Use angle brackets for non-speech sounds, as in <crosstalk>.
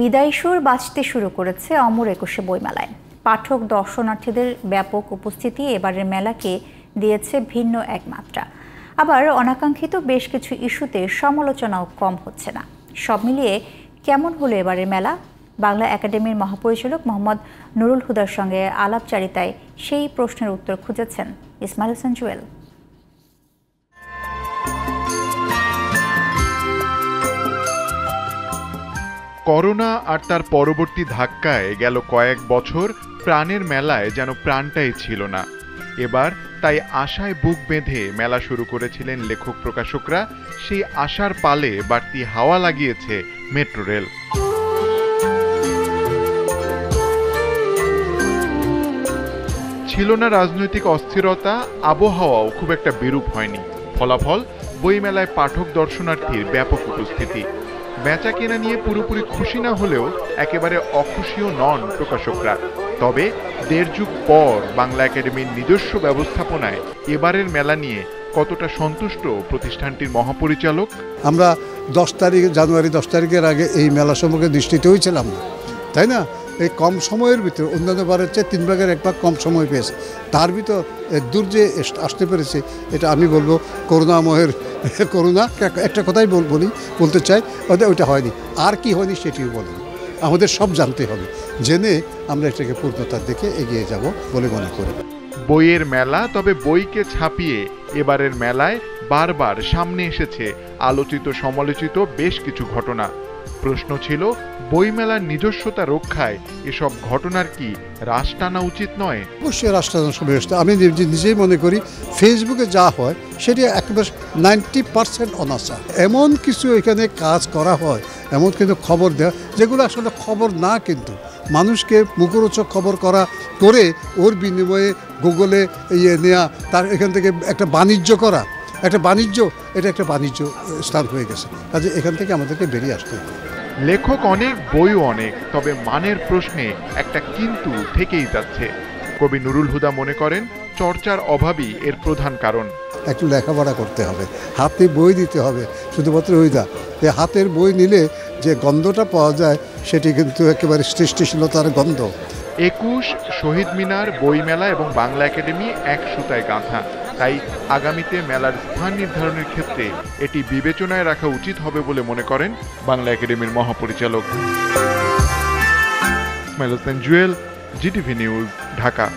বিদায় সুর বাঁচতে শুরু করেছে অমর একুশে বইমেলায়। পাঠক, দর্শনার্থীদের ব্যাপক উপস্থিতি এবারের মেলাকে দিয়েছে ভিন্ন এক মাত্রা আবার অনাকাঙ্ক্ষিত বেশ কিছু ইস্যুতে সমালোচনাও কম হচ্ছে না। সব মিলিয়ে কেমন হলো এবারের মেলা? বাংলা একাডেমির মহাপরিচালক মোহাম্মদ নুরুল হুদার সঙ্গে আলাপচারিতায় সেই প্রশ্নের উত্তর খুঁজেছেন ইসমাইল হোসেন জুয়েল। করোনা আর তার পরবর্তী ধাক্কায় গেল কয়েক বছর প্রাণের মেলায় যেন প্রাণটাই ছিল না। এবার তাই আশায় বুক বেঁধে মেলা শুরু করেছিলেন লেখক প্রকাশকরা। সেই আশার পালে বাড়তি হাওয়া লাগিয়েছে মেট্রো রেল। ছিল না রাজনৈতিক অস্থিরতা, আবহাওয়াও খুব একটা বিরূপ হয়নি। ফলাফল বইমেলায় পাঠক দর্শনার্থীর ব্যাপক উপস্থিতি। বেচা কেনা নিয়ে পুরোপুরি খুশি না হলেও একেবারে অখুশিও নন প্রকাশকরা। তবে দেড় যুগ পর বাংলা একাডেমির নিজস্ব ব্যবস্থাপনায় এবারের মেলা নিয়ে কতটা সন্তুষ্ট প্রতিষ্ঠানটির মহাপরিচালক? আমরা দশ তারিখ, জানুয়ারি দশ তারিখের আগে এই মেলা সম্পর্কে দৃষ্টিতে হয়েছিলাম তাই না? এই কম সময়ের ভিতরে অন্যান্য বারের চেয়ে তিন ভাগের এক ভাগ কম সময় পেয়েছে। তার ভিতর দূর যে আসতে পেরেছে, এটা আমি বলব করুণাময়ের, <laughs> করুণা একটা- একটা কথাই বল- বলি, বলতে চাই ওটা ওইটা হয়নি। আর কি হয়নি সেটিও বলেনি। আমাদের সব জানতে হবে। জেনে আমরা এটাকে পূর্ণতার দিকে এগিয়ে যাব বলে মনে করি। বইয়ের মেলা, তবে বইকে ছাপিয়ে এবারের মেলায় বারবার সামনে এসেছে আলোচিত, সমালোচিত বেশ কিছু ঘটনা। প্রশ্ন ছিল, বইমেলার নিজস্বতা রক্ষায় এসব ঘটনার কি রাশ টানা উচিত নয়? অবশ্যই রাষ্ট্রায়ত্ত ব্যবস্থা আমি নিজে- নিজেই মনে করি ফেসবুকে যা হয়, সেটি একেবারে নাইনটি পার্সেন্ট অনাচার। এমন কিছু এখানে কাজ করা হয়, এমন কিন্তু খবর দেওয়া যেগুলো আসলে খবর না কিন্তু। মানুষকে মুখরোচক খবর করা করে ওর বিনিময়ে গুগলে ইয়ে নেওয়া তার এখান থেকে একটা বাণিজ্য করা একটা বাণিজ্য এটা একটা বাণিজ্য স্থান হয়ে গেছে। কাজে এখান থেকে আমাদেরকে বেরিয়ে আসতে হবে। লেখক অনেক বইও অনেক তবে মানের প্রশ্নে একটা কিন্তু থেকেই যাচ্ছে। কবি নুরুল হুদা মনে করেন চর্চার অভাবই এর প্রধান কারণ। একটু লেখাপড়া করতে হবে হাতে বই দিতে হবে শুধুমাত্র ওই যে হাতের বই নিলে যে গন্ধটা পাওয়া যায় সেটি কিন্তু একেবারে সৃষ্টিশীলতার গন্ধ। একুশ শহীদ মিনার বইমেলা এবং বাংলা একাডেমি এক সুতায় গাঁথা। তাই আগামীতে মেলার স্থান নির্ধারণের ক্ষেত্রে এটি বিবেচনায় রাখা উচিত হবে বলে মনে করেন বাংলা একাডেমির মহাপরিচালক। Ismail Jewel, GTV news, Dhaka.